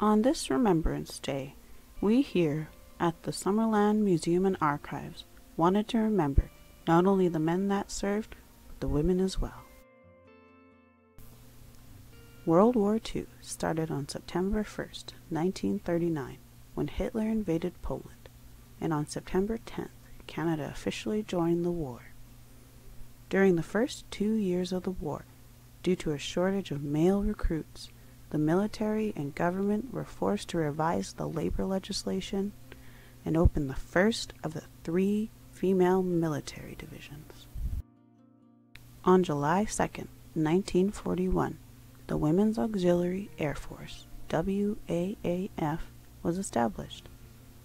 On this Remembrance Day, we here at the Summerland Museum and Archives wanted to remember not only the men that served, but the women as well. World War II started on September 1st, 1939, when Hitler invaded Poland, and on September 10th, Canada officially joined the war. During the first two years of the war, due to a shortage of male recruits, the military and government were forced to revise the labor legislation and open the first of the three female military divisions. On July 2, 1941, the Women's Auxiliary Air Force, WAAF, was established,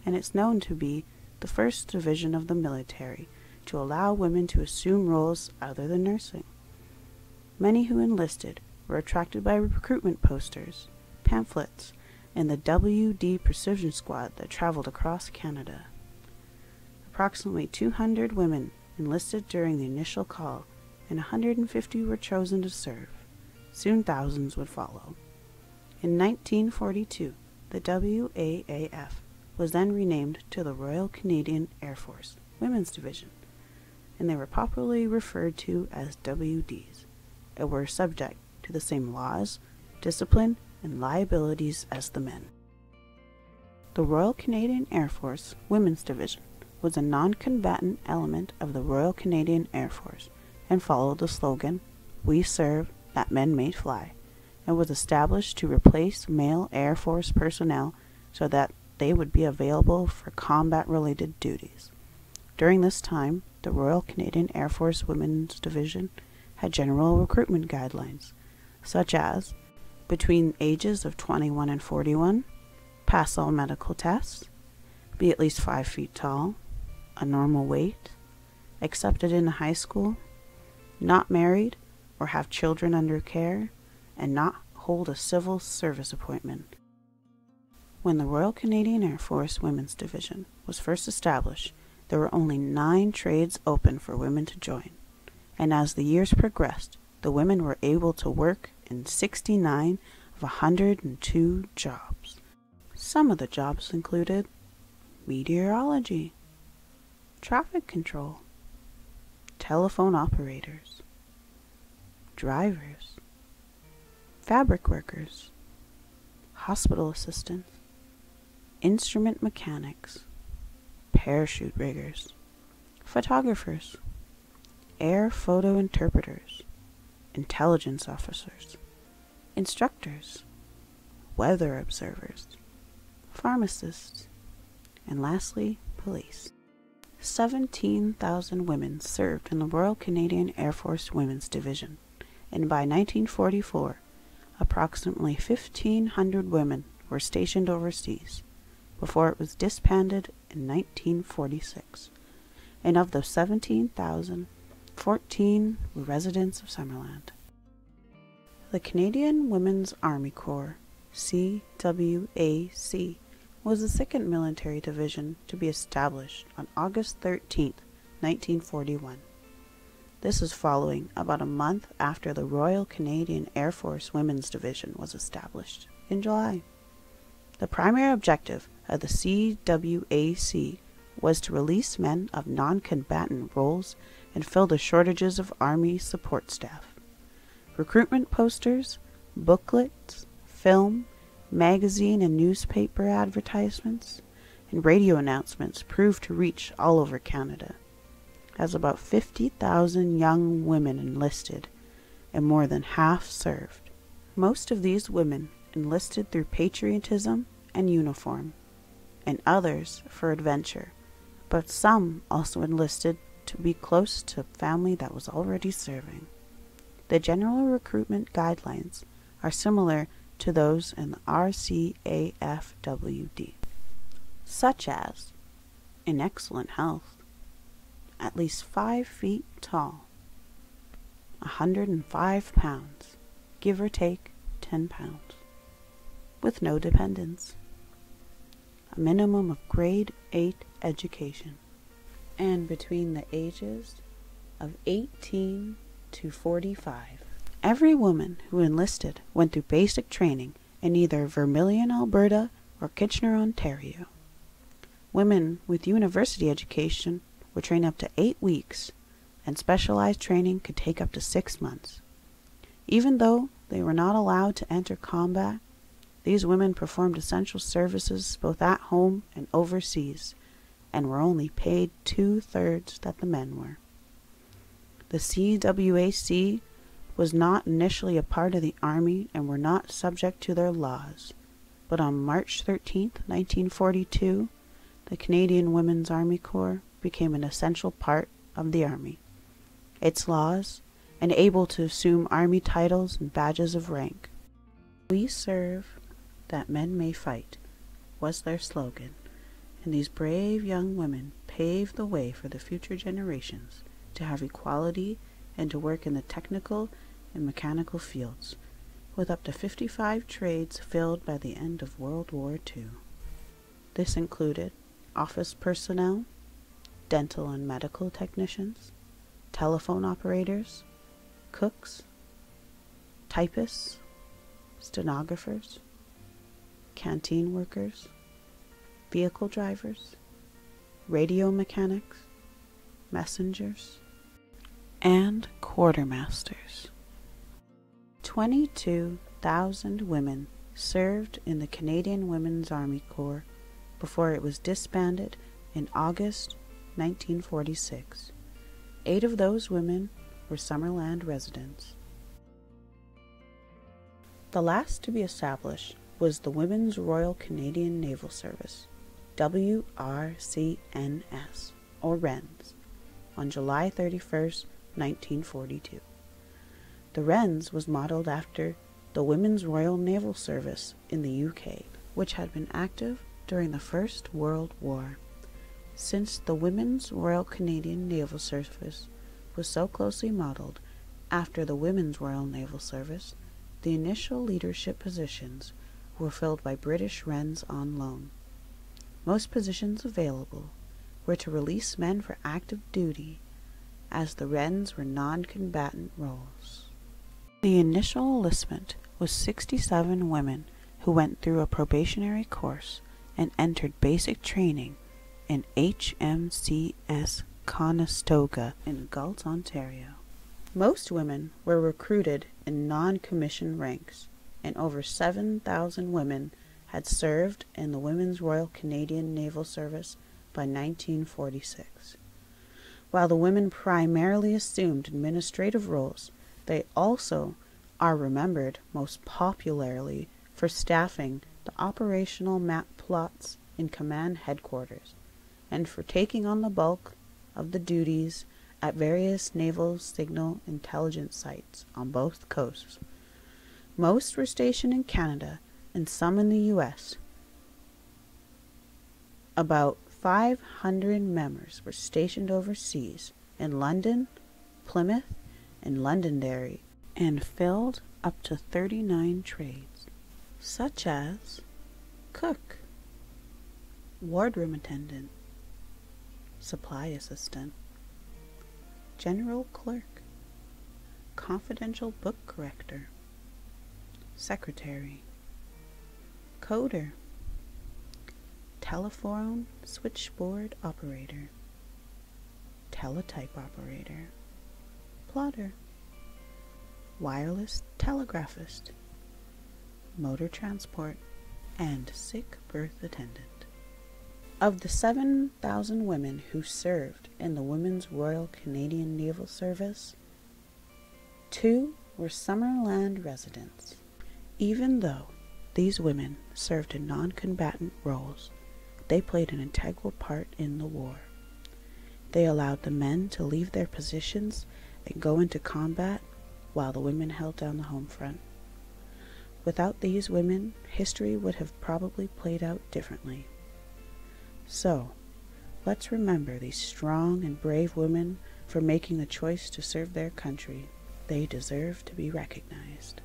and it's known to be the first division of the military to allow women to assume roles other than nursing. Many who enlisted were attracted by recruitment posters, pamphlets, and the WD Precision Squad that traveled across Canada. Approximately 200 women enlisted during the initial call, and 150 were chosen to serve. Soon thousands would follow. In 1942, the WAAF was then renamed to the Royal Canadian Air Force Women's Division, and they were popularly referred to as WDs, and were subject to the same laws, discipline, and liabilities as the men. The Royal Canadian Air Force Women's Division was a non combatant element of the Royal Canadian Air Force and followed the slogan, We serve that men may fly, and was established to replace male Air Force personnel so that they would be available for combat related duties. During this time, the Royal Canadian Air Force Women's Division had general recruitment guidelines such as between ages of 21 and 41, pass all medical tests, be at least 5 feet tall, a normal weight, accepted in high school, not married or have children under care, and not hold a civil service appointment. When the Royal Canadian Air Force Women's Division was first established, there were only nine trades open for women to join, and as the years progressed, the women were able to work in 69 of 102 jobs. Some of the jobs included meteorology, traffic control, telephone operators, drivers, fabric workers, hospital assistants, instrument mechanics, parachute riggers, photographers, air photo interpreters, intelligence officers, instructors, weather observers, pharmacists, and lastly, police. 17,000 women served in the Royal Canadian Air Force Women's Division, and by 1944, approximately 1,500 women were stationed overseas before it was disbanded in 1946. And of those 17,000, 14 were residents of Summerland. The Canadian Women's Army Corps, CWAC, was the second military division to be established on August 13, 1941. This is following about a month after the Royal Canadian Air Force Women's Division was established in July. The primary objective of the CWAC was to release men of non combatant roles and fill the shortages of Army support staff. Recruitment posters, booklets, film, magazine and newspaper advertisements, and radio announcements proved to reach all over Canada, as about 50,000 young women enlisted and more than half served. Most of these women enlisted through patriotism and uniform, and others for adventure, but some also enlisted to be close to family that was already serving. The general recruitment guidelines are similar to those in the RCAFWD, such as in excellent health, at least 5 feet tall, 105 pounds, give or take 10 pounds, with no dependents, a minimum of grade 8 education, and between the ages of 18 to 45. Every woman who enlisted went through basic training in either Vermilion, Alberta or Kitchener, Ontario. Women with university education were trained up to eight weeks, and specialized training could take up to six months. Even though they were not allowed to enter combat, these women performed essential services both at home and overseas, and were only paid two thirds that the men were. The CWAC was not initially a part of the Army and were not subject to their laws, but on March 13, 1942, the Canadian Women's Army Corps became an essential part of the Army. Its laws, and able to assume Army titles and badges of rank. We serve that men may fight, was their slogan, and these brave young women paved the way for the future generations to have equality and to work in the technical and mechanical fields, with up to 55 trades filled by the end of World War II. This included office personnel, dental and medical technicians, telephone operators, cooks, typists, stenographers, canteen workers, vehicle drivers, radio mechanics, messengers, and quartermasters. 22,000 women served in the Canadian Women's Army Corps before it was disbanded in August 1946. Eight of those women were Summerland residents. The last to be established was the Women's Royal Canadian Naval Service, WRCNS, or WRENS, on July 31, 1942. The WRENS was modeled after the Women's Royal Naval Service in the UK, which had been active during the First World War. Since the Women's Royal Canadian Naval Service was so closely modeled after the Women's Royal Naval Service, the initial leadership positions were filled by British Wrens on loan. Most positions available were to release men for active duty, as the Wrens were non combatant roles. The initial enlistment was 67 women who went through a probationary course and entered basic training in HMCS Conestoga in Galt, Ontario. Most women were recruited in non commissioned ranks, and over 7,000 women had served in the Women's Royal Canadian Naval Service by 1946. While the women primarily assumed administrative roles, they also are remembered most popularly for staffing the operational map plots in command headquarters and for taking on the bulk of the duties at various naval signal intelligence sites on both coasts. Most were stationed in Canada and some in the U.S. About 500 members were stationed overseas in London, Plymouth, and Londonderry and filled up to 39 trades, such as cook, wardroom attendant, supply assistant, general clerk, confidential book corrector, secretary, coder, telephone switchboard operator, teletype operator, plotter wireless telegraphist, motor transport, and sick berth attendant. Of the 7,000 women who served in the Women's Royal Canadian Naval Service, two were Summerland residents. Even though these women served in non combatant roles, they played an integral part in the war. They allowed the men to leave their positions and go into combat while the women held down the home front. Without these women, history would have probably played out differently. So, let's remember these strong and brave women for making the choice to serve their country. They deserve to be recognized.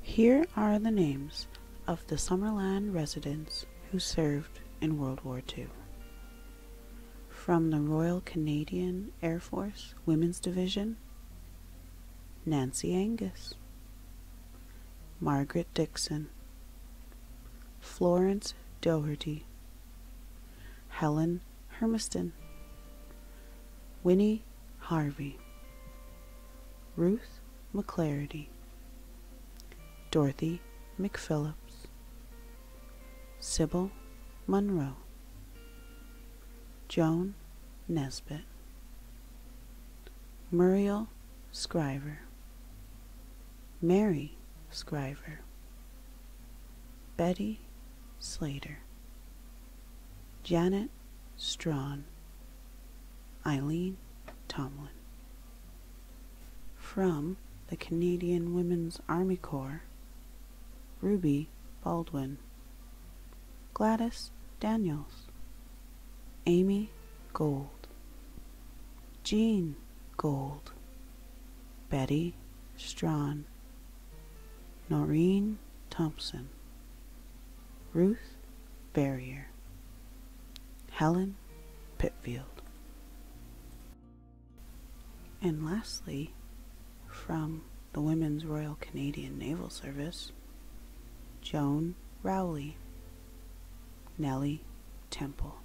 Here are the names of the Summerland residents who served in World War II. From the Royal Canadian Air Force Women's Division, Nancy Angus. Margaret Dixon, Florence Doherty, Helen Hermiston, Winnie Harvey, Ruth McClarity, Dorothy McPhillips, Sybil Monroe, Joan Nesbitt, Muriel Scriver, Mary Scriver, Betty Slater, Janet Strawn, Eileen Tomlin. From the Canadian Women's Army Corps, Ruby Baldwin, Gladys Daniels, Amy Gold, Jean Gold, Betty Strawn, Noreen Thompson, Ruth Barrier, Helen Pitfield. And lastly, from the Women's Royal Canadian Naval Service, Joan Rowley, Nellie Temple.